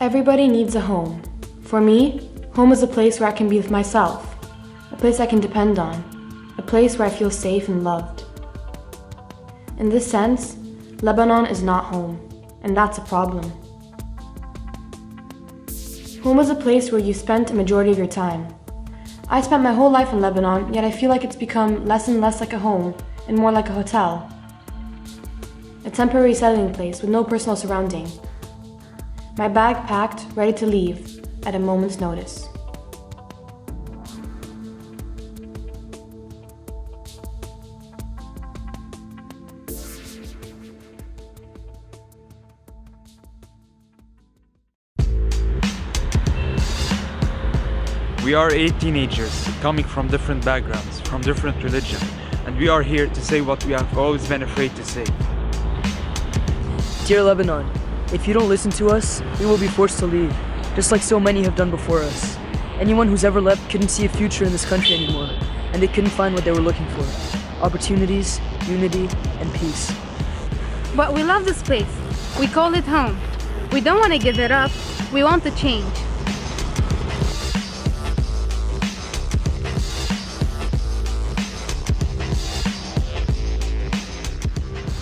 Everybody needs a home. For me, home is a place where I can be with myself, a place I can depend on, a place where I feel safe and loved. In this sense, Lebanon is not home, and that's a problem. Home is a place where you spent a majority of your time. I spent my whole life in Lebanon, yet I feel like it's become less and less like a home and more like a hotel. A temporary settling place with no personal surrounding. My bag packed, ready to leave at a moment's notice. We are eight teenagers coming from different backgrounds, from different religions, and we are here to say what we have always been afraid to say. Dear Lebanon, if you don't listen to us, we will be forced to leave, just like so many have done before us. Anyone who's ever left couldn't see a future in this country anymore, and they couldn't find what they were looking for opportunities, unity, and peace. But we love this place. We call it home. We don't want to give it up. We want to change.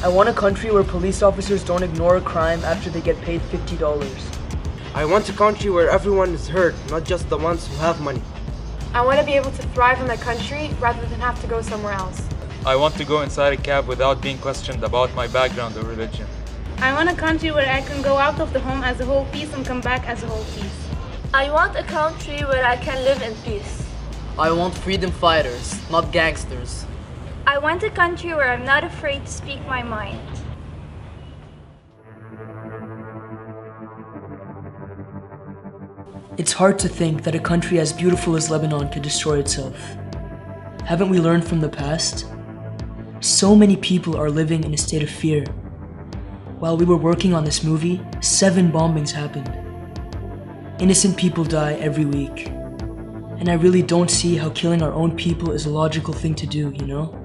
I want a country where police officers don't ignore a crime after they get paid $50. I want a country where everyone is heard, not just the ones who have money. I want to be able to thrive in my country rather than have to go somewhere else. I want to go inside a cab without being questioned about my background or religion. I want a country where I can go out of the home as a whole piece and come back as a whole piece. I want a country where I can live in peace. I want freedom fighters, not gangsters. I want a country where I'm not afraid to speak my mind. It's hard to think that a country as beautiful as Lebanon could destroy itself. Haven't we learned from the past? So many people are living in a state of fear. While we were working on this movie, seven bombings happened. Innocent people die every week. And I really don't see how killing our own people is a logical thing to do, you know?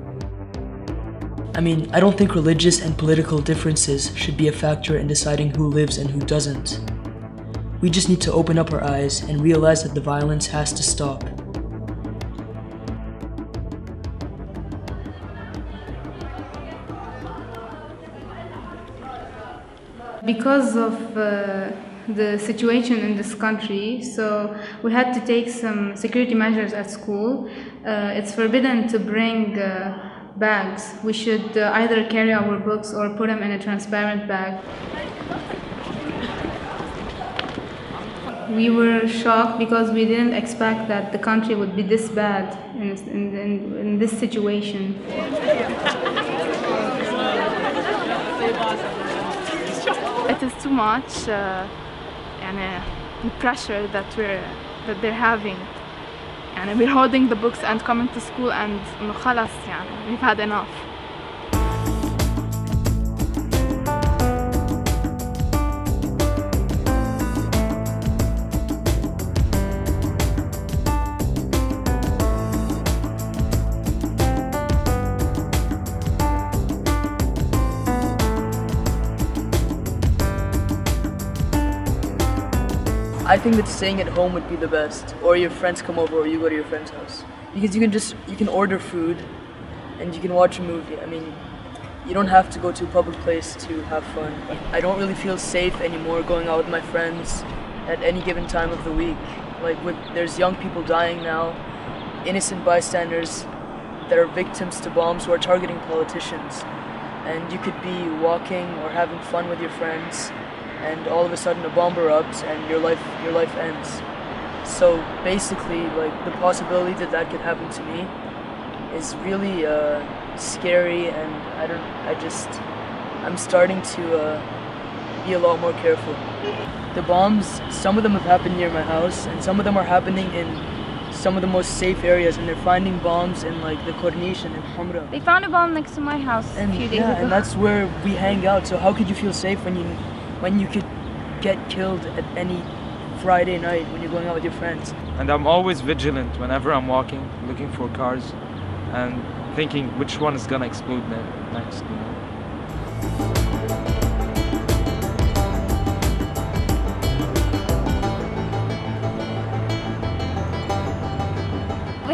I mean, I don't think religious and political differences should be a factor in deciding who lives and who doesn't. We just need to open up our eyes and realize that the violence has to stop. Because of uh, the situation in this country, so we had to take some security measures at school. Uh, it's forbidden to bring uh, bags. We should uh, either carry our books or put them in a transparent bag. We were shocked because we didn't expect that the country would be this bad in, in, in, in this situation. It is too much, uh, and the pressure that we're that they're having. يعني we're holding the books and coming to school and إنه خلاص يعني we've had enough. Think that staying at home would be the best, or your friends come over, or you go to your friend's house, because you can just you can order food, and you can watch a movie. I mean, you don't have to go to a public place to have fun. I don't really feel safe anymore going out with my friends at any given time of the week. Like with there's young people dying now, innocent bystanders that are victims to bombs who are targeting politicians, and you could be walking or having fun with your friends and all of a sudden a bomb erupts and your life your life ends. So basically, like the possibility that that could happen to me is really uh, scary, and I don't. I just I'm starting to uh, be a lot more careful. The bombs, some of them have happened near my house, and some of them are happening in some of the most safe areas, and they're finding bombs in like the Corniche and in Hamra. They found a bomb next to my house And a few days yeah, ago. and that's where we hang out. So how could you feel safe when you when you could get killed at any Friday night when you're going out with your friends? And I'm always vigilant whenever I'm walking, looking for cars and thinking which one is gonna explode next. You know?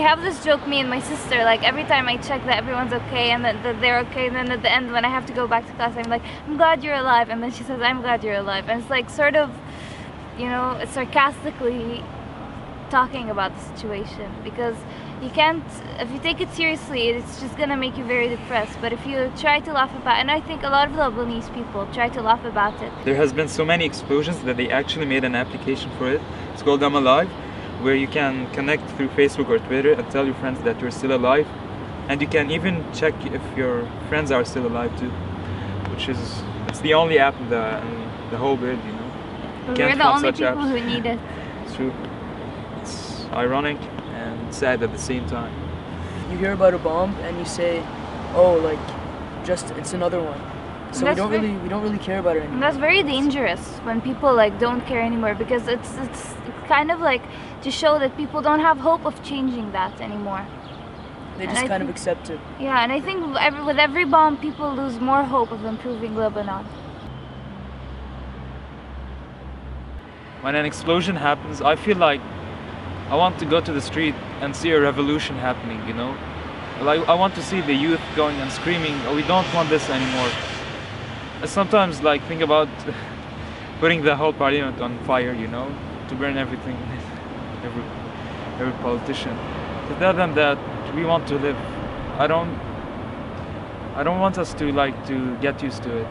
Have this joke, me and my sister, like every time I check that everyone's okay and that, that they're okay, then at the end when I have to go back to class, I'm like, I'm glad you're alive, and then she says, I'm glad you're alive, and it's like sort of, you know, sarcastically talking about the situation because you can't if you take it seriously it's just gonna make you very depressed but if you try to laugh about it and i think a lot of the lebanese people try to laugh about it There has been so many explosions that they actually made an application for it. It's called I'm Alive, where you can connect through Facebook or Twitter and tell your friends that you're still alive. And you can even check if your friends are still alive too, which is it's the only app in the in the whole world, you know. we're the only such people apps. who need it It's true. It's ironic and sad at the same time. You hear about a bomb and you say, "Oh, like, just it's another one." So we don't really we don't really care about it And anymore. that's very dangerous when people like don't care anymore because it's it's kind of like to show that people don't have hope of changing that anymore. They just I kind of accept it. Yeah, and I think every, with every bomb, people lose more hope of improving Lebanon. When an explosion happens, I feel like I want to go to the street and see a revolution happening, you know? Like I want to see the youth going and screaming, oh, we don't want this anymore. I sometimes like think about putting the whole parliament on fire, you know, to burn everything, every, every politician. To tell them that we want to live. I don't, I don't want us to like to get used to it.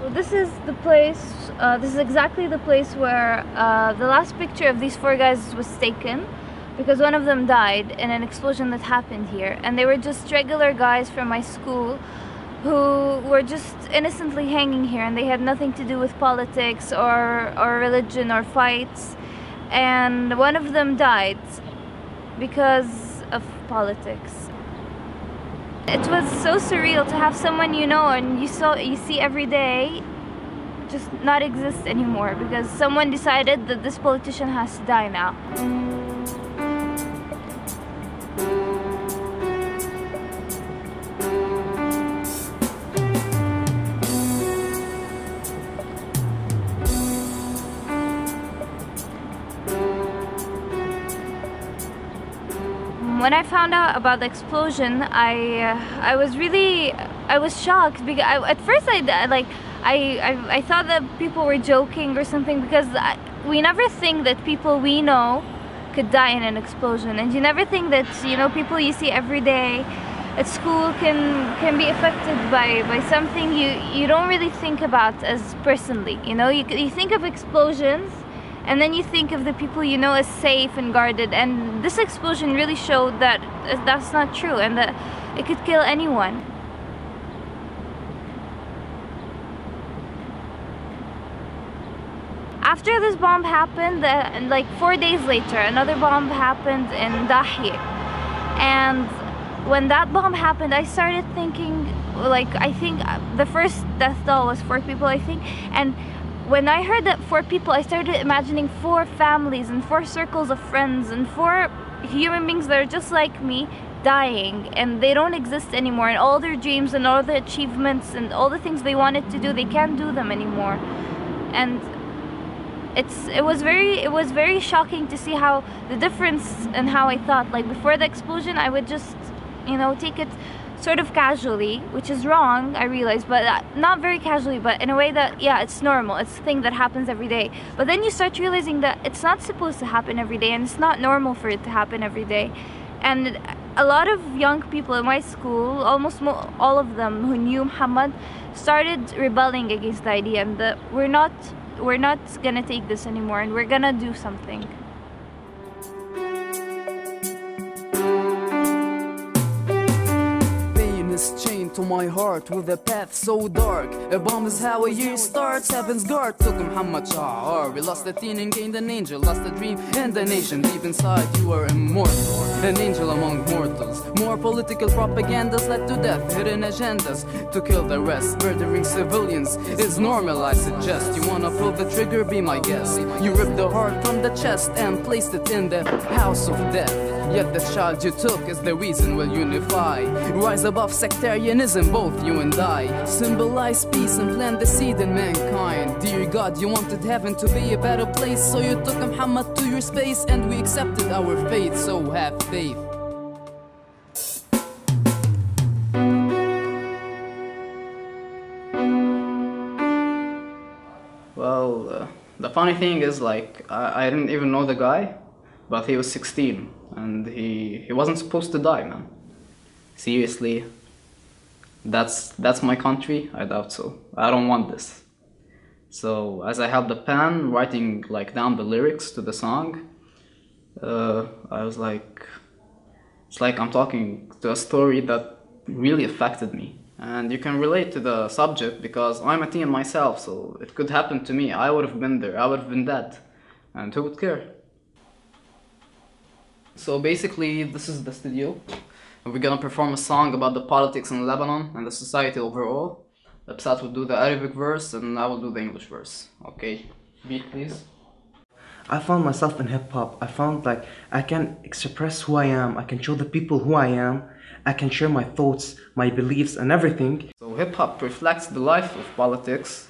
Well, this is the place, uh, this is exactly the place where uh, the last picture of these four guys was taken because one of them died in an explosion that happened here. And they were just regular guys from my school who were just innocently hanging here and they had nothing to do with politics or, or religion or fights. And one of them died because of politics. It was so surreal to have someone you know and you saw you see every day just not exist anymore because someone decided that this politician has to die now. When I found out about the explosion, I uh, I was really I was shocked because I, at first I like I, I I thought that people were joking or something because I, we never think that people we know could die in an explosion, and you never think that you know people you see every day at school can can be affected by by something you you don't really think about as personally. You know, you you think of explosions and then you think of the people you know as safe and guarded and this explosion really showed that that's not true and that it could kill anyone. After this bomb happened uh, like four days later another bomb happened in Dahi and when that bomb happened I started thinking like I think the first death toll was four people I think. And when I heard that four people, I started imagining four families and four circles of friends and four human beings that are just like me dying and they don't exist anymore and all their dreams and all the achievements and all the things they wanted to do they can't do them anymore. And it's it was very it was very shocking to see how the difference in how I thought. Like before the explosion I would just you know take it sort of casually, which is wrong, I realize, but uh, not very casually, but in a way that, yeah, it's normal. It's a thing that happens every day. But then you start realizing that it's not supposed to happen every day and it's not normal for it to happen every day. And a lot of young people in my school, almost mo- all of them who knew Muhammad, started rebelling against the idea and that we're not we're not gonna take this anymore and we're gonna do something. To my heart with a path so dark. A bomb is how a year starts. Heaven's guard took Muhammad Shah. We lost a teen and gained an angel. Lost a dream and a nation. Deep inside, you are immortal. An angel among mortals. More political propagandas led to death. Hidden agendas to kill the rest. Murdering civilians is normal, I suggest. You wanna pull the trigger? Be my guest. You ripped the heart from the chest and placed it in the house of death. Yet the child you took is the reason we'll unify. Rise above sectarianism, both you and I. Symbolize peace and plant the seed in mankind. Dear God, you wanted heaven to be a better place, so you took Muhammad to your space, and we accepted our fate, so have faith. Well, uh, the funny thing is, like, I, I didn't even know the guy, but he was 16, and he, he wasn't supposed to die, man. Seriously, that's, that's my country? I doubt so. I don't want this. So, as I held the pen, writing, like, down the lyrics to the song, uh, I was like, it's like I'm talking to a story that really affected me and you can relate to the subject because I'm a teen myself, so it could happen to me. I would have been there, I would have been dead, and who would care? So basically, this is the studio. We're gonna perform a song about the politics in Lebanon and the society overall. Absat will do the Arabic verse, and I will do the English verse. Okay, beat please. I found myself in hip hop. I found like I can express who I am. I can show the people who I am I can share my thoughts, my beliefs, and everything. So hip hop reflects the life of politics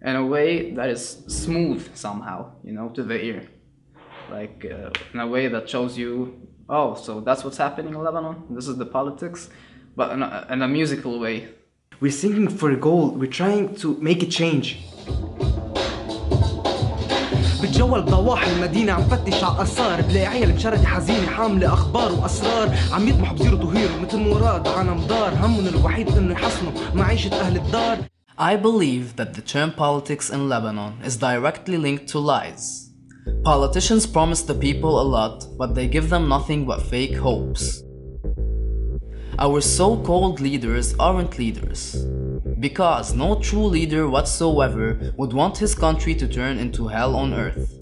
in a way that is smooth somehow, you know, to the ear Like uh, in a way that shows you, oh, so that's what's happening in Lebanon. This is the politics, but in a, in a musical way. We're singing for a goal. We're trying to make a change. بتجول ضواحي المدينة عم فتش على آثار بلاقي عيل بشردة حزينة حاملة أخبار وأسرار عم يطمحوا بزيرو طهيرو مثل مراد على مدار همهم الوحيد إنه يحسنوا معيشة أهل الدار I believe that the term politics in Lebanon is directly linked to lies. Politicians promise the people a lot, but they give them nothing but fake hopes. Our so-called leaders aren't leaders. Because no true leader whatsoever would want his country to turn into hell on earth.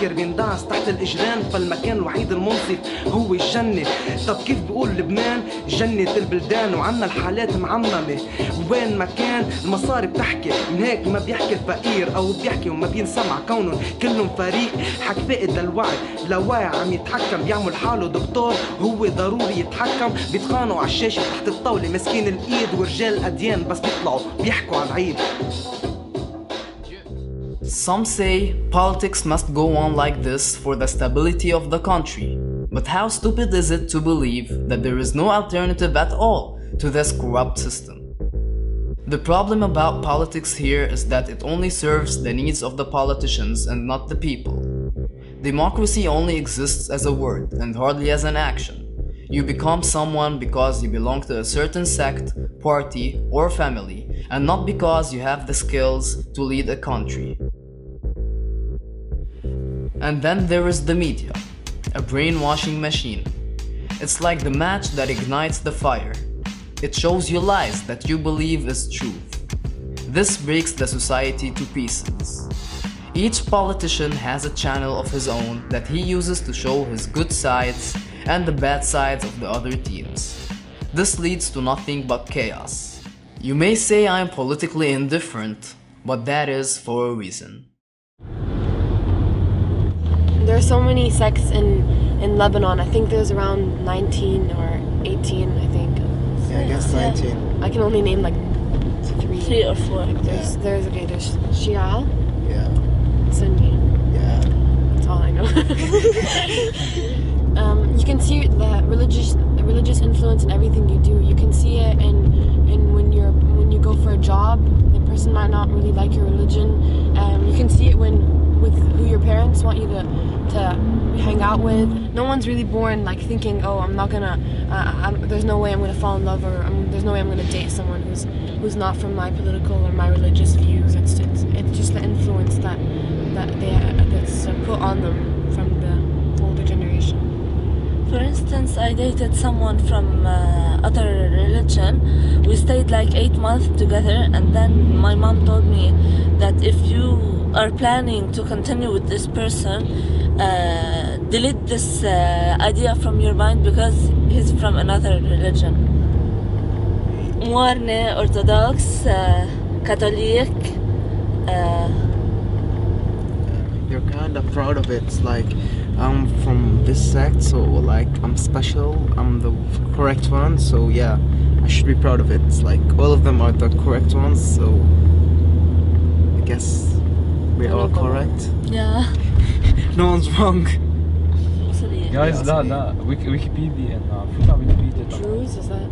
بيفكر بيندعس تحت الإجران فالمكان الوحيد المنصف هو الجنة. طب كيف بيقول لبنان؟ جنة البلدان وعنا الحالات معممة. وين ما كان المصاري بتحكي من هيك ما بيحكي الفقير أو بيحكي وما بينسمع كونهم كلهم فريق. حك فائد للوعي لواعي عم يتحكم. بيعمل حاله دكتور هو ضروري يتحكم. بيتخانقوا على الشاشة تحت الطاولة مسكين الإيد ورجال الاديان بس بيطلعوا بيحكوا على العيد Some say politics must go on like this for the stability of the country. But how stupid is it to believe that there is no alternative at all to this corrupt system? The problem about politics here is that it only serves the needs of the politicians and not the people. Democracy only exists as a word and hardly as an action. You become someone because you belong to a certain sect, party, or family, and not because you have the skills to lead a country. And then there is the media, a brainwashing machine. It's like the match that ignites the fire. It shows you lies that you believe is truth. This breaks the society to pieces. Each politician has a channel of his own that he uses to show his good sides and the bad sides of the other teams. This leads to nothing but chaos. You may say I am politically indifferent, but that is for a reason. There are so many sects in, in Lebanon. I think there's around 19 or 18, I think. Yeah, I guess 19. I can only name like three. Three or four. Like there's, there's, okay, there's Shia, Yeah. Sunni. Yeah. That's all I know. um, you can see the religious the religious influence in everything you do. You can see it in in when you're when you go for a job. The person might not really like your religion. Um, you can see it when with who your parents want you to to hang out with. No one's really born like thinking, oh, I'm not gonna. Uh, I'm, there's no way I'm gonna fall in love, or I'm, there's no way I'm gonna date someone who's who's not from my political or my religious views. It's it's, it's just the influence that that they that's uh, put on them from the older generation. For instance, I dated someone from uh, other religion. We stayed like eight months together, and then my mom told me that if you are planning to continue with this person, uh, delete this uh, idea from your mind because he's from another religion. Moarne, Orthodox, uh, Catholic. Uh, You're kind of proud of it. It's like I'm from this sect, so like I'm special. I'm the correct one. So yeah, I should be proud of it. It's like all of them are the correct ones. So I guess we're all correct. yeah. No one's wrong. Guys لا لا ويك- ويكيبيديا إنه فوتوا على ويكيبيديا طبعاً. Druze, is that?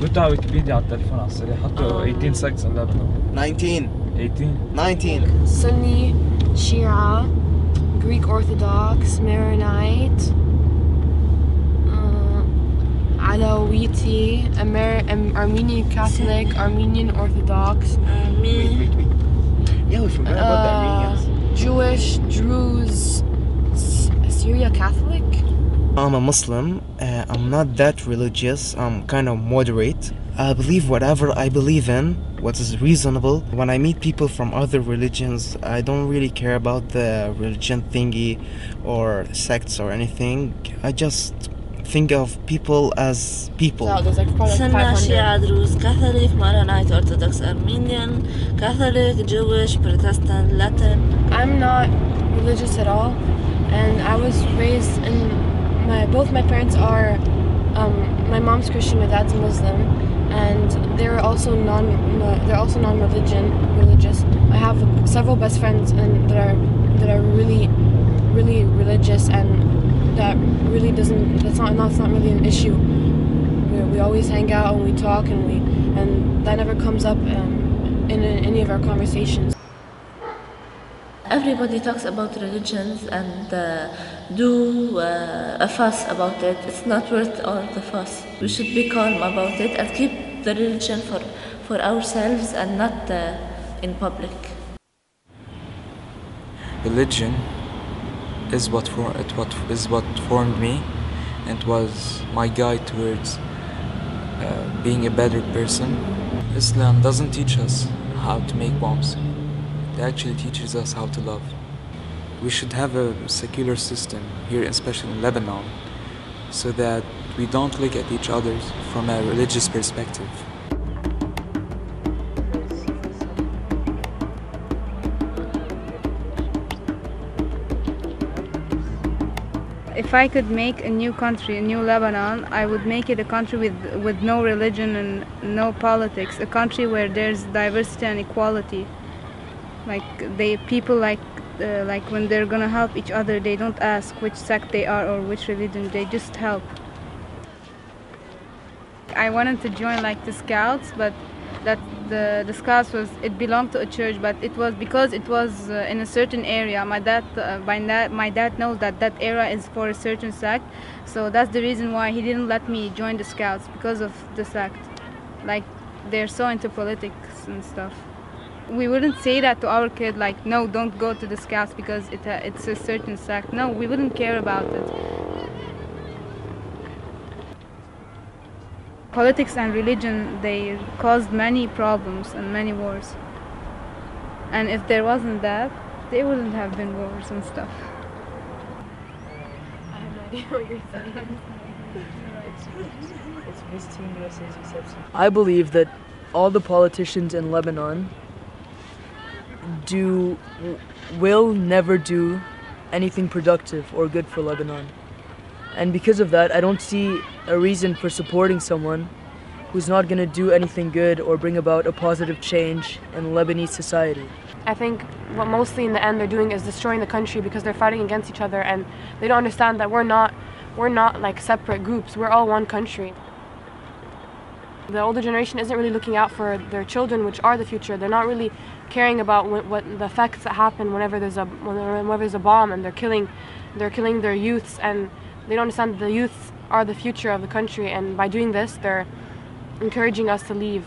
فوتوا على ويكيبيديا على التليفون على السريع حطوا 18 seconds in Lebanon 19. 18 19. Sunni, Shia, Greek Orthodox, Maronite, uh, Alawiti, Amer- Am- Armenian Catholic, Armenian Orthodox, Me. Wait, wait. Yeah, we forgot about the uh, Armenians. Jewish, Druze, Syria Catholic. I'm a Muslim. Uh, I'm not that religious. I'm kind of moderate. I believe whatever I believe in, what is reasonable. When I meet people from other religions, I don't really care about the religion thingy or sects or anything. I just think of people as people. So there's like probably like Sunna, 500. Shia, Druze, Catholic, Maronite, Orthodox, Armenian, Catholic, Jewish, Protestant, Latin. I'm not religious at all, and I was raised in my both my parents are. Um, my mom's Christian, my dad's Muslim, and they're also non they're also non-religion religious. I have several best friends and that are that are really, really religious, and that really doesn't. That's not. That's not really an issue. We, we always hang out and we talk and we and that never comes up um, in, in any of our conversations. Everybody talks about religions and uh, do uh, a fuss about it. It's not worth all the fuss. We should be calm about it and keep the religion for, for ourselves and not uh, in public. religion is what for it what is what formed me and was my guide towards uh, being a better person. Islam doesn't teach us how to make bombs. It actually teaches us how to love. We should have a secular system here, especially in Lebanon, so that we don't look at each other from a religious perspective. If I could make a new country, a new Lebanon, I would make it a country with, with no religion and no politics, a country where there's diversity and equality. Like they people like uh, like when they're gonna help each other, they don't ask which sect they are or which religion, they just help. I wanted to join like the scouts, but that the scouts was it belonged to a church, but it was because it was uh, in a certain area. My dad, uh, by that my dad knows that that area is for a certain sect, so that's the reason why he didn't let me join the scouts because of the sect. Like they're so into politics and stuff. We wouldn't say that to our kid, like no, don't go to the scouts because it uh, it's a certain sect. No, we wouldn't care about it. Politics and religion they caused many problems and many wars and if there wasn't that there wouldn't have been wars and stuff I have no idea what you're saying. I believe that all the politicians in Lebanon do will never do anything productive or good for Lebanon. And because of that, I don't see a reason for supporting someone who's not going to do anything good or bring about a positive change in Lebanese society. I think what mostly in the end they're doing is destroying the country because they're fighting against each other and they don't understand that we're not we're not like separate groups. We're all one country. The older generation isn't really looking out for their children, which are the future. They're not really caring about what, what the effects that happen whenever there's a whenever there's a bomb and they're killing they're killing their youths and they don't understand that the youth are the future of the country and by doing this they're encouraging us to leave.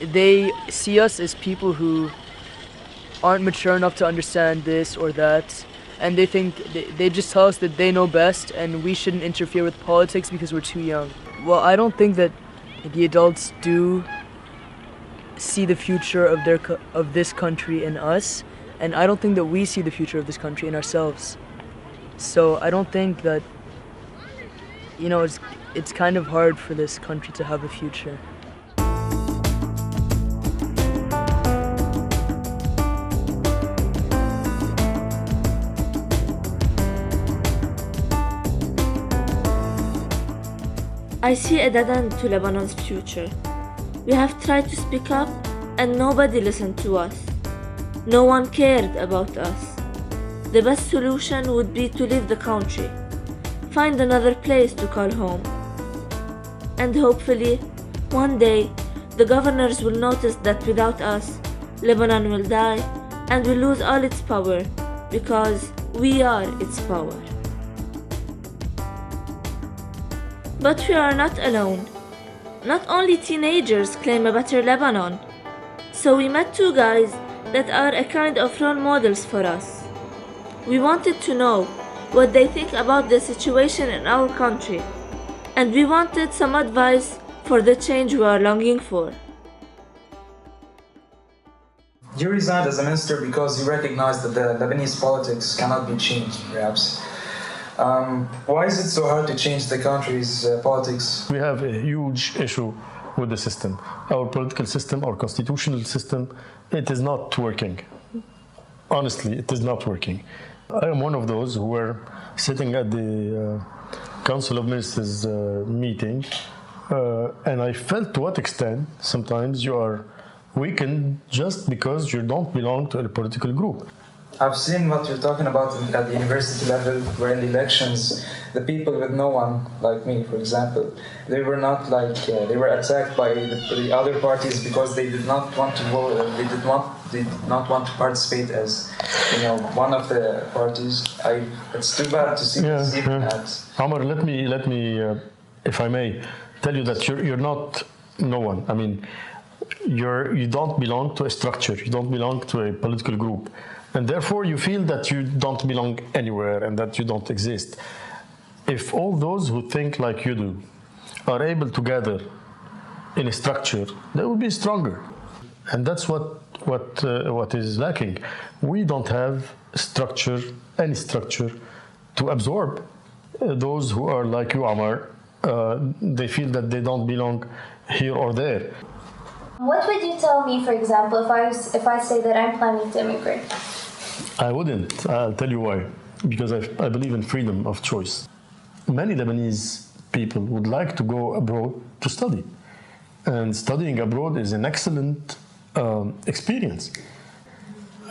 They see us as people who aren't mature enough to understand this or that. And they think they, they just tell us that they know best and we shouldn't interfere with politics because we're too young. Well, I don't think that the adults do see the future of their of this country in us, and I don't think that we see the future of this country in ourselves. So I don't think that you know, it's, it's kind of hard for this country to have a future. I see a dead end to Lebanon's future. We have tried to speak up and nobody listened to us. No one cared about us. The best solution would be to leave the country find another place to call home. And hopefully, one day, the governors will notice that without us, Lebanon will die and will lose all its power because we are its power. But we are not alone. Not only teenagers claim a better Lebanon. So we met two guys that are a kind of role models for us. We wanted to know what they think about the situation in our country, and we wanted some advice for the change we are longing for. You resigned as a minister because you recognized that the Lebanese politics cannot be changed, perhaps. Um, why is it so hard to change the country's uh, politics? We have a huge issue with the system. Our political system, our constitutional system, it is not working. Honestly, it is not working. I am one of those who were sitting at the uh, Council of Ministers uh, meeting, uh, and I felt to what extent sometimes you are weakened just because you don't belong to a political group. I've seen what you're talking about at the university level, where in the elections, the people with no one, like me, for example, they were not like uh, they were attacked by the, the, other parties because they did not want to vote. Uh, they did not they did not want to participate as you know one of the parties. I it's too bad to see yeah, this even yeah. at. Let me let me, uh, if I may, tell you that you're you're not no one. I mean, you're you don't belong to a structure. You don't belong to a political group and therefore you feel that you don't belong anywhere and that you don't exist. If all those who think like you do are able to gather in a structure, they will be stronger. And that's what what uh, what is lacking. We don't have structure, any structure, to absorb uh, those who are like you, Amar. Uh, they feel that they don't belong here or there. What would you tell me, for example, if I if I say that I'm planning to immigrate? I wouldn't. I'll tell you why. Because I, I believe in freedom of choice. Many Lebanese people would like to go abroad to study. And studying abroad is an excellent um, experience.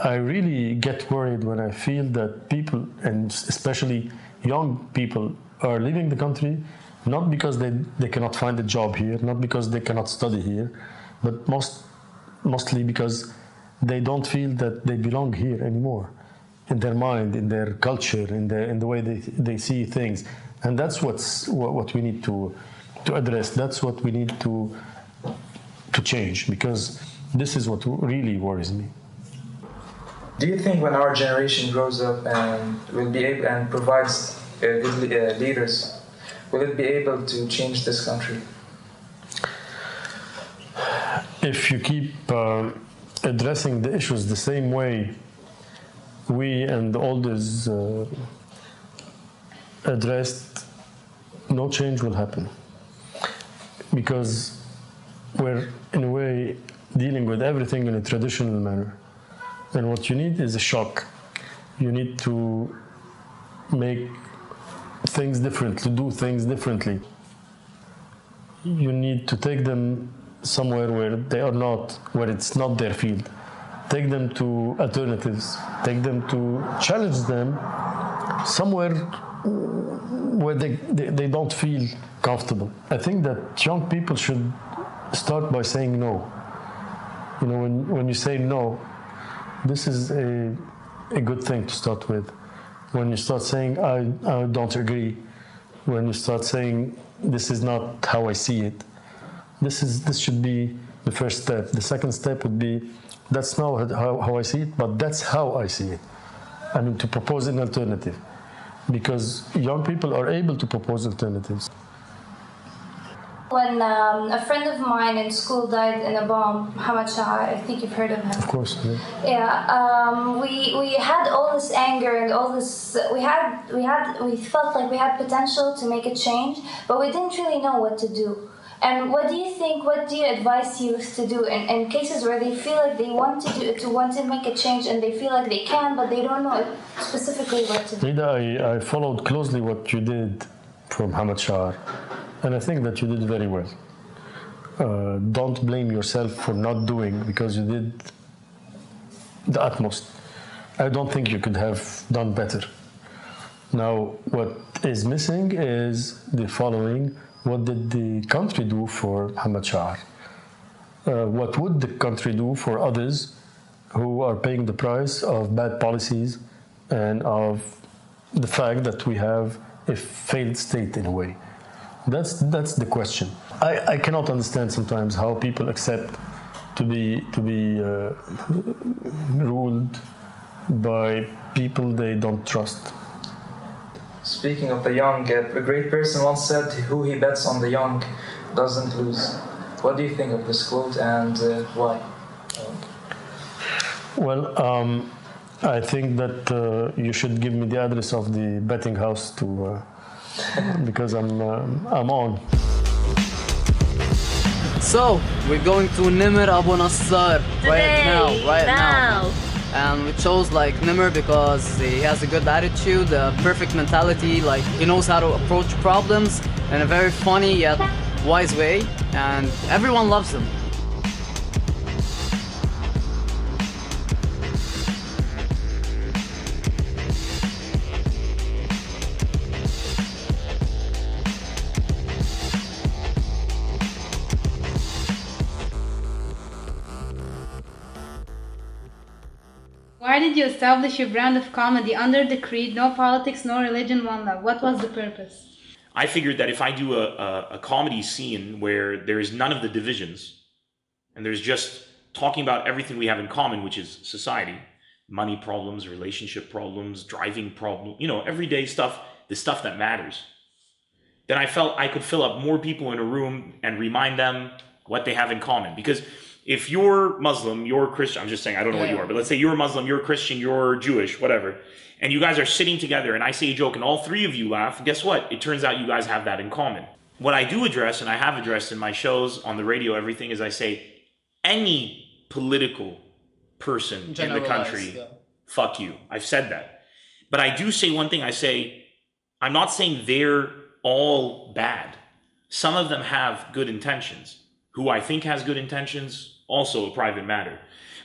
I really get worried when I feel that people, and especially young people, are leaving the country not because they, they cannot find a job here, not because they cannot study here, but most, mostly because they don't feel that they belong here anymore in their mind, in their culture, in the, in the way they, they see things. And that's what's, what, what we need to, to address. That's what we need to, to change because this is what really worries me. Do you think when our generation grows up and will be able and provides uh, good uh, leaders, will it be able to change this country? If you keep uh, addressing the issues the same way we and all this uh, addressed, no change will happen. Because we're, in a way, dealing with everything in a traditional manner. And what you need is a shock. You need to make things different, to do things differently. You need to take them somewhere where they are not, where it's not their field. Take them to alternatives. Take them to challenge them somewhere where they, they, they don't feel comfortable. I think that young people should start by saying no. You know, when, when you say no, this is a, a good thing to start with. When you start saying, I, I don't agree, when you start saying, this is not how I see it, this is this should be the first step. The second step would be that's not how, how I see it, but that's how I see it. I mean, to propose an alternative, because young people are able to propose alternatives. When um, a friend of mine in school died in a bomb, Muhammad Shah, I think you've heard of him. Of course. Yeah. Yeah, um, we we had all this anger and all this. We had we had we felt like we had potential to make a change, but we didn't really know what to do. And what do you think? What do you advise youth to do in, in cases where they feel like they want to do to want to make a change and they feel like they can, but they don't know specifically what to do? Nida, I, I followed closely what you did from Muhammad Shahar, and I think that you did very well. Uh, don't blame yourself for not doing because you did the utmost. I don't think you could have done better. Now, what is missing is the following what did the country do for Shah? Uh, what would the country do for others who are paying the price of bad policies and of the fact that we have a failed state in a way? That's, that's the question. I, I cannot understand sometimes how people accept to be, to be uh, ruled by people they don't trust. Speaking of the young, a great person once said, Who he bets on the young doesn't lose. What do you think of this quote and uh, why? Well, um, I think that uh, you should give me the address of the betting house to, uh, because I'm, um, I'm on. So, we're going to Nemr Abou Nassar right now, right now. now. And we chose like Nemr because he has a good attitude, a perfect mentality, like he knows how to approach problems in a very funny yet wise way, and everyone loves him. Why did you establish your brand of comedy under the creed no politics, no religion, one love? What was the purpose? I figured that if I do a, a, a comedy scene where there is none of the divisions and there's just talking about everything we have in common, which is society, money problems, relationship problems, driving problems, you know, everyday stuff, the stuff that matters, then I felt I could fill up more people in a room and remind them what they have in common. Because if you're Muslim, you're Christian, I'm just saying, I don't know what you are, but let's say you're Muslim, you're Christian, you're Jewish, whatever, and you guys are sitting together and I say a joke and all three of you laugh, guess what? It turns out you guys have that in common. What I do address, and I have addressed in my shows, on the radio, everything, is I say, any political person in the country, yeah. fuck you. I've said that. But I do say one thing I say, I'm not saying they're all bad. Some of them have good intentions. Who I think has good intentions, also a private matter.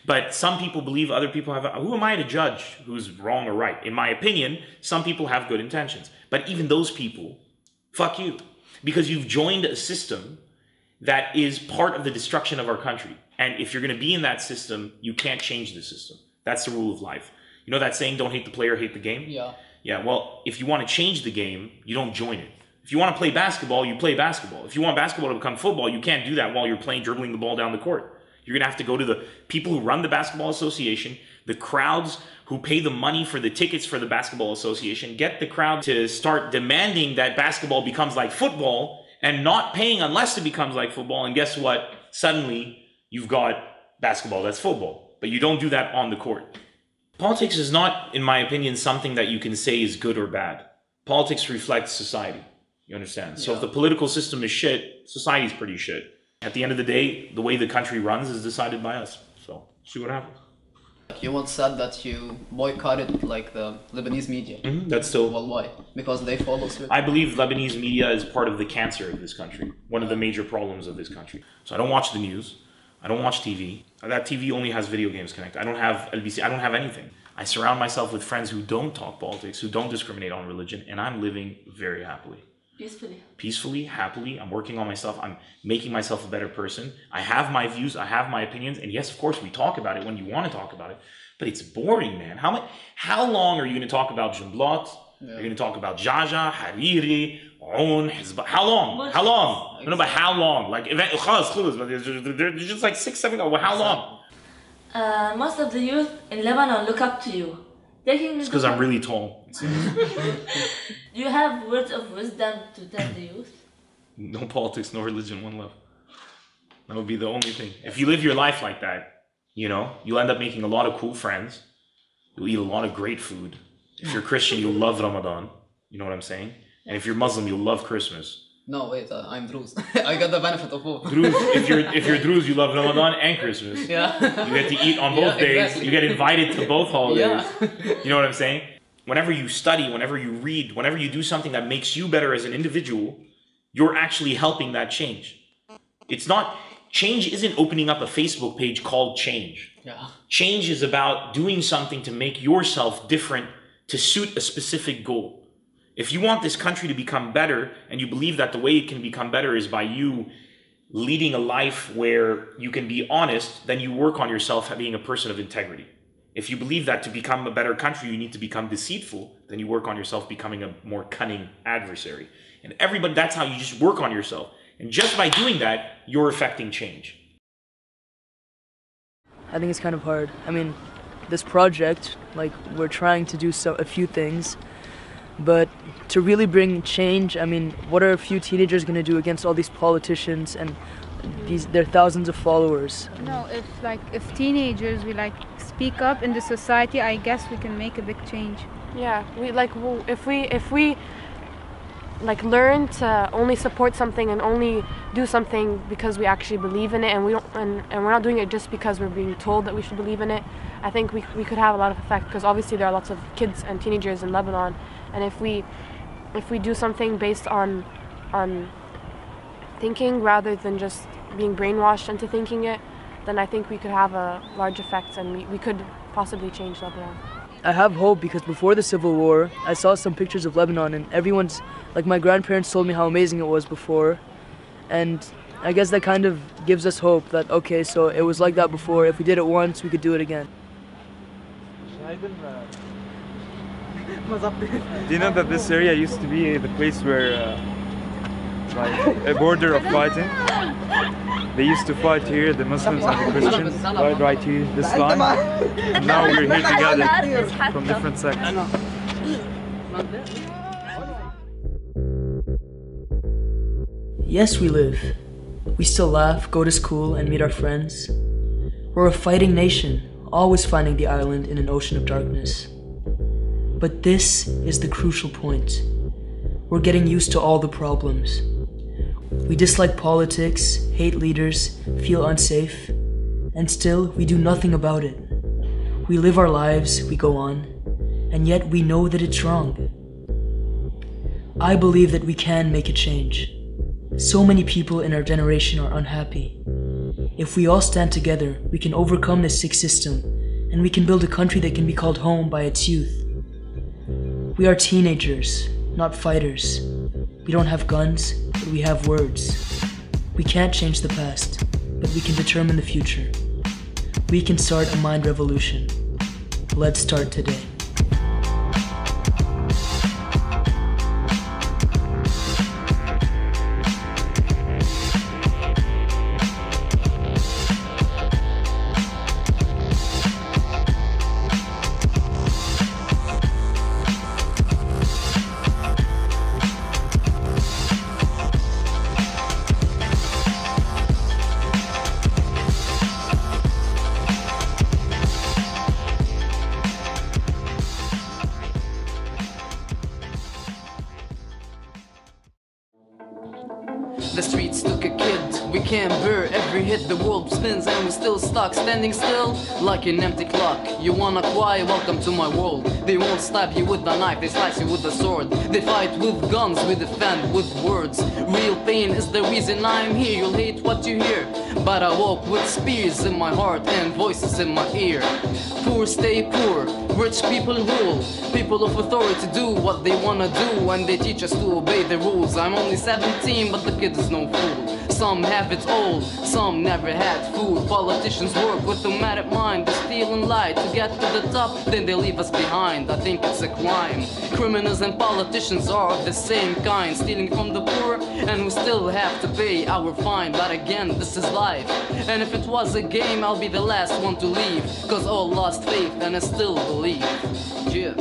But some people believe other people have. Who am I to judge who's wrong or right? In my opinion, some people have good intentions. But even those people, fuck you. Because you've joined a system that is part of the destruction of our country. And if you're going to be in that system, you can't change the system. That's the rule of life. You know that saying, don't hate the player, hate the game? Yeah. Yeah, well, if you want to change the game, you don't join it. If you want to play basketball, you play basketball. If you want basketball to become football, you can't do that while you're playing dribbling the ball down the court. You're going to have to go to the people who run the basketball association, the crowds who pay the money for the tickets for the basketball association, get the crowd to start demanding that basketball becomes like football and not paying unless it becomes like football. And guess what? Suddenly you've got basketball that's football, but you don't do that on the court. Politics is not, in my opinion, something that you can say is good or bad. Politics reflects society. You understand? So if the political system is shit, society's pretty shit. At the end of the day, the way the country runs is decided by us. So see what happens. You once said that you boycotted like the Lebanese media. Mhm, that's still- Well, why? Because they follow. I believe Lebanese media is part of the cancer of this country, one of the major problems of this country. So I don't watch the news. I don't watch TV. That TV only has video games connected. I don't have LBC. I don't have anything. I surround myself with friends who don't talk politics, who don't discriminate on religion, and I'm living very happily peacefully peacefully happily i'm working on myself i'm making myself a better person i have my views i have my opinions and yes of course we talk about it when you want to talk about it but it's boring man how much how long are you going to talk about Jumblatt yeah. you're going to talk about Geagea hariri own How long? How long? Exactly. No, but how long? Like, there's just like six, seven. Oh, how long? Uh, most of the youth in Lebanon look up to you. Taking It's because I'm really tall. Do you have words of wisdom to tell the youth? No politics, no religion, one love. That would be the only thing. If you live your life like that, you know, you'll end up making a lot of cool friends. You'll eat a lot of great food. If you're Christian, you'll love Ramadan. You know what I'm saying? And if you're Muslim, you'll love Christmas. No, wait, uh, I'm Druze. I got the benefit of both. Druze, if you're if you're Druze, you love Ramadan and Christmas. Yeah. You get to eat on both Yeah, days. exactly. You get invited to both holidays. Yeah. You know what I'm saying? Whenever you study, whenever you read, whenever you do something that makes you better as an individual, you're actually helping that change. It's not change isn't opening up a Facebook page called change. Yeah. Change is about doing something to make yourself different to suit a specific goal. If you want this country to become better and you believe that the way it can become better is by you leading a life where you can be honest, then you work on yourself being a person of integrity. If you believe that to become a better country you need to become deceitful, then you work on yourself becoming a more cunning adversary. And everybody that's how you just work on yourself. And just by doing that, you're affecting change. I think it's kind of hard. I mean, this project, like we're trying to do so a few things, but to really bring change, I mean, what are a few teenagers going to do against all these politicians and these their thousands of followers? No, if like if teenagers we like speak up in the society, I guess we can make a big change. Yeah, we like if we if we like learn to only support something and only do something because we actually believe in it and we don't and, and we're not doing it just because we're being told that we should believe in it i think we, we could have a lot of effect because obviously there are lots of kids and teenagers in lebanon and if we if we do something based on on thinking rather than just being brainwashed into thinking it then i think we could have a large effect and we, we could possibly change lebanon I have hope because before the Civil War, I saw some pictures of Lebanon, and everyone's like my grandparents told me how amazing it was before, and I guess that kind of gives us hope that okay, so it was like that before. If we did it once, we could do it again. Do you know that this area used to be the place where, uh, like, a border of fighting? They used to fight here, the Muslims and the Christians, right, right here, this line. And now we're here together from different sects. Yes, we live. We still laugh, go to school, and meet our friends. We're a fighting nation, always finding the island in an ocean of darkness. But this is the crucial point. We're getting used to all the problems. We dislike politics, hate leaders, feel unsafe, and still we do nothing about it. We live our lives, we go on, and yet we know that it's wrong. I believe that we can make a change. So many people in our generation are unhappy. If we all stand together, we can overcome this sick system, and we can build a country that can be called home by its youth. We are teenagers, not fighters. We don't have guns, but we have words. We can't change the past, but we can determine the future. We can start a mind revolution. Let's start today. The streets took a kid, we can't bear every hit. The world spins and we're still stuck, standing still like an empty clock. You wanna cry? Welcome to my world. They won't stab you with a knife, they slice you with a sword. They fight with guns, we defend with words. Real pain is the reason I'm here. You'll hate what you hear, but I walk with spears in my heart and voices in my ear. Poor stay poor, rich people rule. People of authority do what they wanna do, and they teach us to obey the rules. I'm only 17, but the kid is no fool. Some have it all, some never had food. Politicians work with a mad mind, they steal and lie to get to the top, then they leave us behind. I think it's a crime. Criminals and politicians are of the same kind, stealing from the poor, and we still have to pay our fine. But again, this is life. And if it was a game, I'll be the last one to leave. Cause all lost faith and I still believe. Yeah.